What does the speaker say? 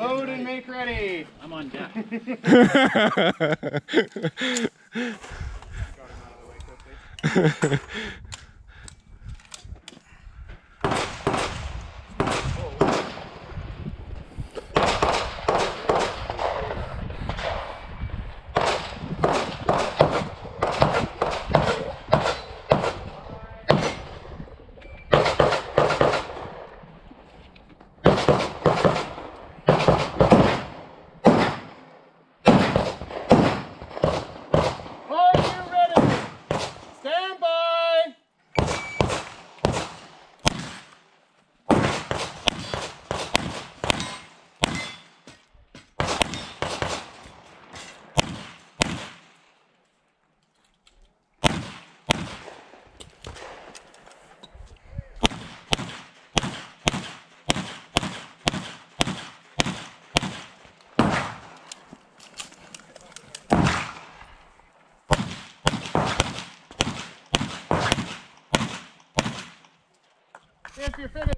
Load and make ready. I'm on deck. If you're finished.